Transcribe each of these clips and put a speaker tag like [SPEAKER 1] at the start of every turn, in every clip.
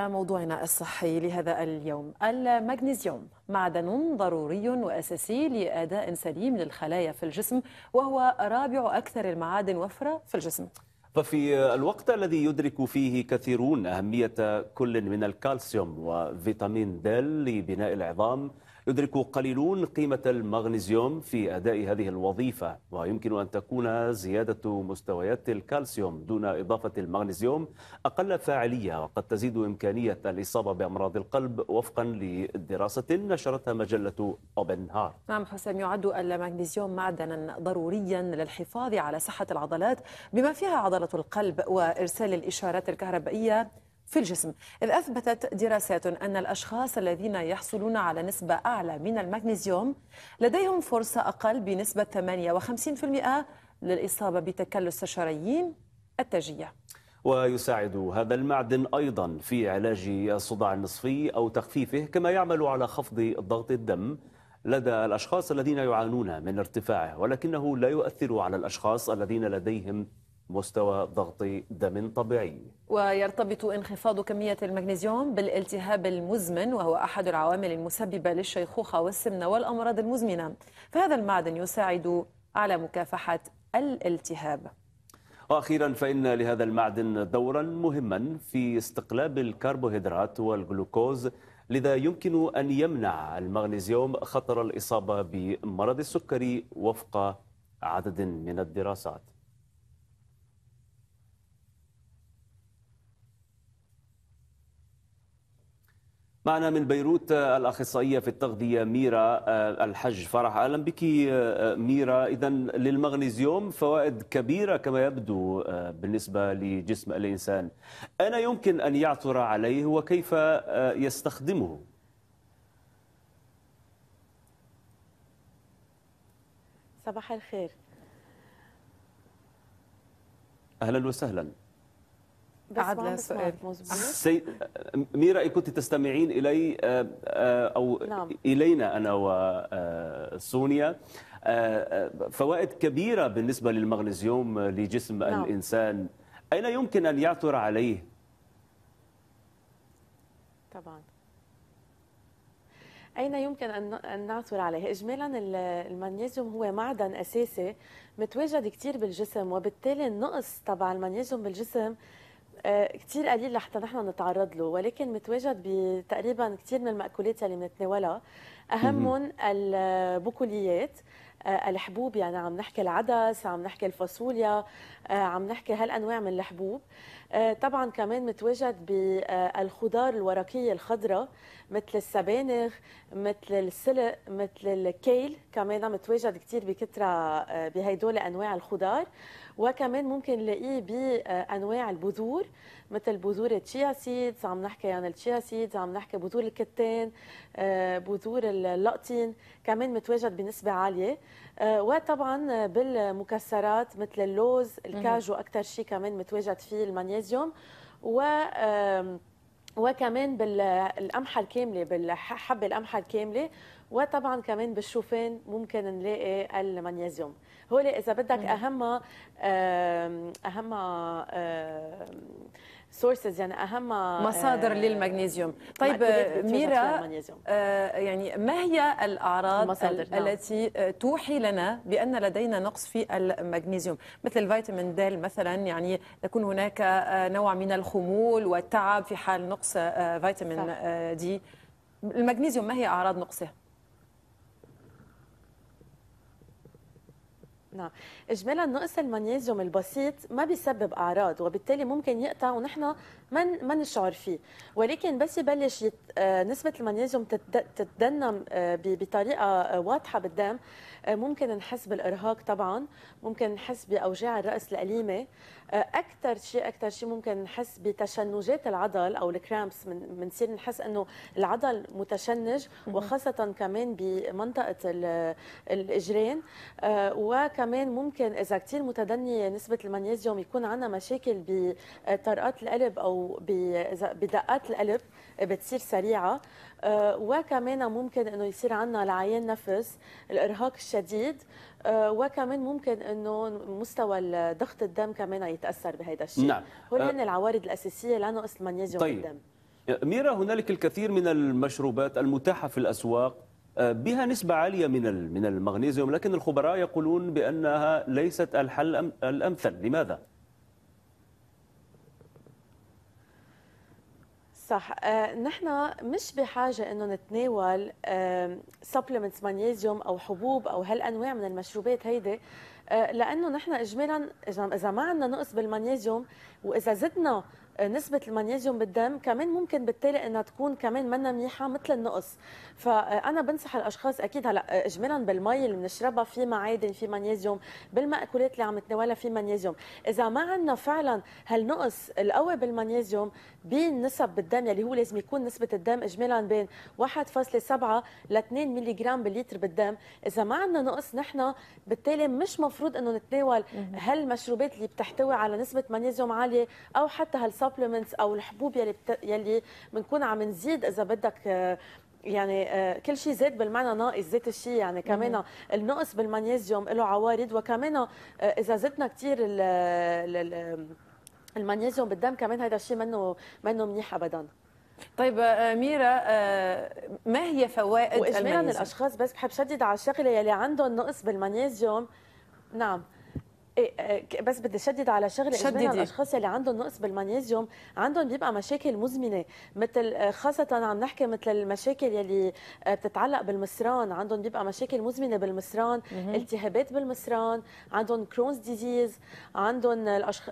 [SPEAKER 1] موضوعنا الصحي لهذا اليوم. المغنيسيوم معدن ضروري وأساسي لأداء سليم للخلايا في الجسم وهو رابع أكثر المعادن وفرة في الجسم.
[SPEAKER 2] ففي الوقت الذي يدرك فيه كثيرون أهمية كل من الكالسيوم وفيتامين د لبناء العظام يدرك قليلون قيمة المغنيسيوم في أداء هذه الوظيفة ويمكن أن تكون زيادة مستويات الكالسيوم دون إضافة المغنيسيوم أقل فاعلية وقد تزيد إمكانية الإصابة بأمراض القلب وفقا لدراسة نشرتها مجلة أوبن هارت
[SPEAKER 1] نعم حسام يعد المغنيسيوم معدنا ضروريا للحفاظ على صحة العضلات بما فيها عضلة القلب وإرسال الإشارات الكهربائية في الجسم. إذ أثبتت دراسات أن الأشخاص الذين يحصلون على نسبة أعلى من المغنيسيوم لديهم فرصة أقل بنسبة 58% للإصابة بتكلس الشرايين التاجية.
[SPEAKER 2] ويساعد هذا المعدن أيضا في علاج الصداع النصفي أو تخفيفه كما يعمل على خفض ضغط الدم لدى الأشخاص الذين يعانون من ارتفاعه ولكنه لا يؤثر على الأشخاص الذين لديهم مستوى ضغط دم طبيعي.
[SPEAKER 1] ويرتبط انخفاض كمية المغنيسيوم بالالتهاب المزمن وهو أحد العوامل المسببة للشيخوخة والسمنة والأمراض المزمنة. فهذا المعدن يساعد على مكافحة الالتهاب.
[SPEAKER 2] وأخيرا فإن لهذا المعدن دورا مهما في استقلاب الكربوهيدرات والجلوكوز لذا يمكن أن يمنع المغنيسيوم خطر الإصابة بمرض السكري وفق عدد من الدراسات. معنا من بيروت الأخصائية في التغذية ميرا الحج فرح. أهلا بك ميرا. إذا للمغنيسيوم فوائد كبيرة كما يبدو بالنسبة لجسم الإنسان. أين يمكن أن يعثر عليه وكيف يستخدمه؟
[SPEAKER 3] صباح الخير.
[SPEAKER 2] أهلا وسهلا.
[SPEAKER 1] لها السؤال
[SPEAKER 2] سي... ميرا إن كنت تستمعين إلي أو نعم. إلينا أنا وسونيا فوائد كبيرة بالنسبة للمغنيسيوم لجسم نعم. الإنسان أين يمكن أن يعثر عليه؟
[SPEAKER 3] طبعا أين يمكن أن نعثر عليه؟ إجمالا المغنيسيوم هو معدن أساسي متواجد كثير بالجسم وبالتالي النقص تبع المغنيسيوم بالجسم كثير قليل لحتى نحن نتعرض له ولكن متواجد بتقريبا كثير من المأكولات اللي بنتناولها أهمهم البقوليات الحبوب يعني عم نحكي العدس عم نحكي الفاصوليا عم نحكي هالأنواع من الحبوب. طبعا كمان متواجد بالخضار الورقيه الخضراء مثل السبانخ مثل السلق مثل الكيل كمان متواجد كثير بكثره بهدول أنواع الخضار. وكمان ممكن نلاقيه بأنواع البذور مثل بذور التشيا سيدز عم نحكي عن التشيا سيدز عم نحكي بذور الكتان بذور اللقطين كمان متواجد بنسبة عالية. وطبعا بالمكسرات مثل اللوز الكاجو أكثر شيء كمان متواجد فيه المغنيسيوم و وكمان بالقمحه الكاملة بالحبة القمحة الكاملة وطبعا كمان بالشوفان ممكن نلاقي المغنيسيوم. هول إذا بدك اهم اهم sources يعني أهم
[SPEAKER 1] مصادر للمغنيسيوم. طيب ميرا آه يعني ما هي الأعراض ال نعم. التي توحي لنا بأن لدينا نقص في المغنيسيوم؟ مثل الفيتامين د مثلا يعني يكون هناك نوع من الخمول والتعب في حال نقص فيتامين D المغنيسيوم ما هي أعراض نقصه؟
[SPEAKER 3] نعم اجمالا نقص المغنيسيوم البسيط ما بيسبب أعراض وبالتالي ممكن يقطع ونحن ما ما نشعر فيه. ولكن بس يبلش يت... نسبة المغنيسيوم تتدنم بطريقة واضحة بالدم ممكن نحس بالإرهاق طبعا ممكن نحس بأوجاع الرأس الأليمة أكثر شيء أكثر شيء ممكن نحس بتشنجات العضل أو الكرامبس بنصير نحس إنه العضل متشنج وخاصة كمان بمنطقة الإجرين. وكمان ممكن إذا كثير متدنية نسبة المغنيسيوم يكون عندنا مشاكل بطرقات القلب أو بدقات القلب بتصير سريعة. وكمان ممكن إنه يصير عندنا العيان نفس الإرهاق الشديد وكمان ممكن إنه مستوى ضغط الدم كمان يتأثر بهذا الشيء
[SPEAKER 2] نعم
[SPEAKER 3] هول هن العوارض الأساسية لنقص المغنيسيوم
[SPEAKER 2] طيب.
[SPEAKER 3] بالدم
[SPEAKER 2] ميرا هنالك الكثير من المشروبات المتاحة في الأسواق آه، بها نسبة عالية من من المغنيسيوم لكن الخبراء يقولون بأنها ليست الحل الأمثل لماذا؟
[SPEAKER 3] صح. آه، نحن مش بحاجة إنه نتناول سبلمنتس مغنيسيوم أو حبوب أو هالأنواع من المشروبات هيدي. آه، لأنه نحن اجمالا اذا ما عندنا نقص بالمغنيسيوم وإذا زدنا نسبة المغنيسيوم بالدم كمان ممكن بالتالي إنها تكون كمان منا منيحة مثل النقص. فأنا بنصح الأشخاص أكيد هلأ اجمالا بالمي اللي بنشربها في معادن في مغنيسيوم بالمأكولات اللي عم نتناولها في مغنيسيوم إذا ما عندنا فعلا هالنقص القوي بالمغنيسيوم بالنسب بالدم يلي هو لازم يكون نسبة الدم اجمالا بين 1.7 ل 2 ملي جرام باللتر بالدم. إذا ما عندنا نقص نحن بالتالي مش مفروض إنه نتناول هالمشروبات اللي بتحتوي على نسبة مغنيسيوم عالية أو حتى هال السبلمنتس أو الحبوب يلي بت... يلي بنكون عم نزيد إذا بدك آه، يعني آه، كل شيء زاد بالمعنى ناقص زيت الشيء يعني كمان النقص بالمغنيسيوم له عوارض وكمان آه، إذا زدنا كثير المغنيسيوم بالدم كمان هذا الشيء منه منه منيح ابدا.
[SPEAKER 1] طيب ميرا ما هي فوائد
[SPEAKER 3] واجمالا الأشخاص بس بحب شدد على الشغلة يلي عندهم نقص بالمغنيسيوم نعم. إيه آه، بس بدي شدد على شغله شددي. الأشخاص اللي عندهم نقص بالمغنيسيوم عندهم بيبقى مشاكل مزمنة مثل آه، خاصة عم نحكي مثل المشاكل يلي آه، بتتعلق بالمصران عندهم بيبقى مشاكل مزمنة بالمصران التهابات بالمصران عندهم Crohn's disease عندهم الأشخ...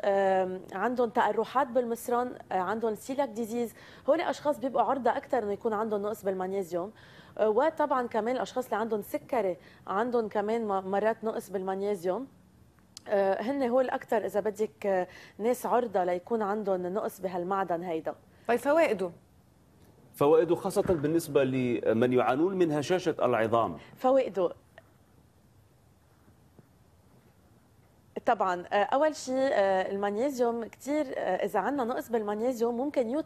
[SPEAKER 3] عندهم تقرحات بالمصران عندهم celiac disease هول أشخاص بيبقوا عرضة أكثر إنه يكون عندهم نقص بالمغنيسيوم. وطبعا كمان الأشخاص اللي عندهم سكري عندهم كمان مرات نقص بالمغنيسيوم آه، هن هو الاكثر إذا بدك آه، ناس عرضة ليكون عندهم نقص بهالمعدن هيدا.
[SPEAKER 1] طيب فوائده؟
[SPEAKER 2] فوائده خاصة بالنسبة لمن يعانون من هشاشة العظام.
[SPEAKER 3] فوائده طبعا آه، أول شيء آه، المغنيسيوم كثير آه، إذا عندنا نقص بالمغنيسيوم ممكن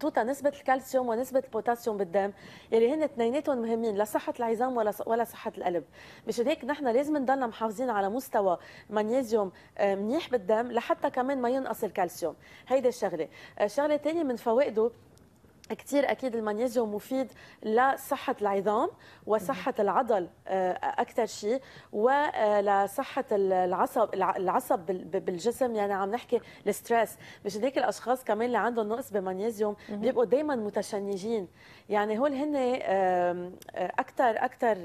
[SPEAKER 3] توتا نسبة الكالسيوم ونسبة البوتاسيوم بالدم. يلي هن اثنيناتهم مهمين لصحه العظام ولا ولا صحة القلب. مشان هيك نحن لازم نضلنا محافظين على مستوى مغنيسيوم منيح بالدم لحتى كمان ما ينقص الكالسيوم. هيدي الشغلة. الشغله الثانية من فوائده كثير أكيد المغنيسيوم مفيد لصحة العظام وصحة العضل آه، أكثر شيء. ولصحه العصب العصب بالجسم. يعني عم نحكي ال stress. مش هيك الأشخاص كمان اللي عندهم نقص بمغنيسيوم بيبقوا دائما متشنجين. يعني هول هن أكثر أكثر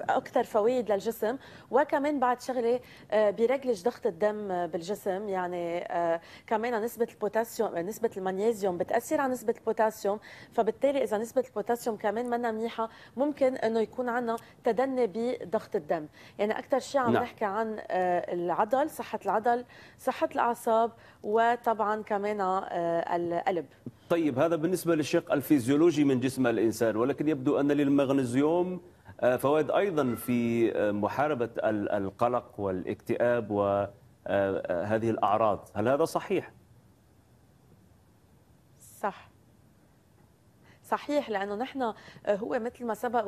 [SPEAKER 3] أكثر فوائد للجسم. وكمان بعد شغلة آه، بي regulate ضغط الدم بالجسم. يعني آه، كمان نسبة البوتاسيوم نسبة المغنيسيوم بتأثر على نسبة البوتاسيوم. فبالتالي إذا نسبة البوتاسيوم كمان منا منيحة ممكن إنه يكون عندنا تدني بضغط الدم يعني أكثر شيء عم نعم. نحكي عن آه، العضل صحة العضل صحة الأعصاب وطبعا كمان القلب
[SPEAKER 2] طيب هذا بالنسبة للشق الفيزيولوجي من جسم الإنسان ولكن يبدو أن للمغنيزيوم آه، فوائد أيضا في آه، محاربة القلق والاكتئاب وهذه آه، الأعراض هل هذا صحيح؟
[SPEAKER 3] صح صحيح لأنه نحن آه، هو مثل ما سبق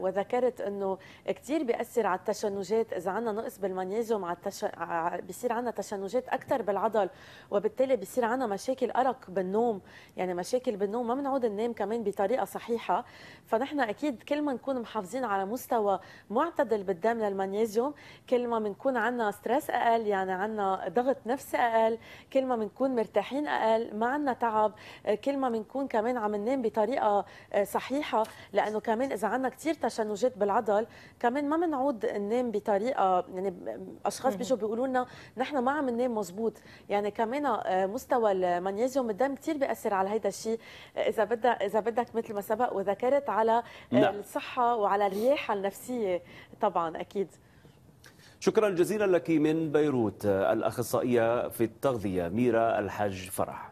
[SPEAKER 3] وذكرت إنه كثير بيأثر على التشنجات. إذا عندنا نقص بالمغنيسيوم على التش... بيصير عندنا تشنجات أكثر بالعضل وبالتالي بيصير عندنا مشاكل أرق بالنوم. يعني مشاكل بالنوم ما بنعود ننام كمان بطريقة صحيحة. فنحن أكيد كل ما نكون محافظين على مستوى معتدل بالدم للمغنيسيوم كل ما بنكون عندنا ستريس أقل يعني عندنا ضغط نفسي أقل كل ما بنكون مرتاحين أقل ما عندنا تعب كل ما بنكون كمان عم ننام بطريقة آه، صحيحة لأنه كمان إذا عندنا كثير تشنجات بالعضل كمان ما بنعود ننام بطريقة يعني أشخاص بيجوا بيقولوا لنا نحن ما عم ننام مزبوط. يعني كمان آه، مستوى المغنيسيوم بالدم كثير بيأثر على هذا الشيء. إذا بدك إذا بدك مثل ما سبق وذكرت على آه، نعم. الصحة وعلى الرياحة النفسية طبعا أكيد.
[SPEAKER 2] شكرا جزيلا لك من بيروت الأخصائية في التغذية ميرا الحاج فرح.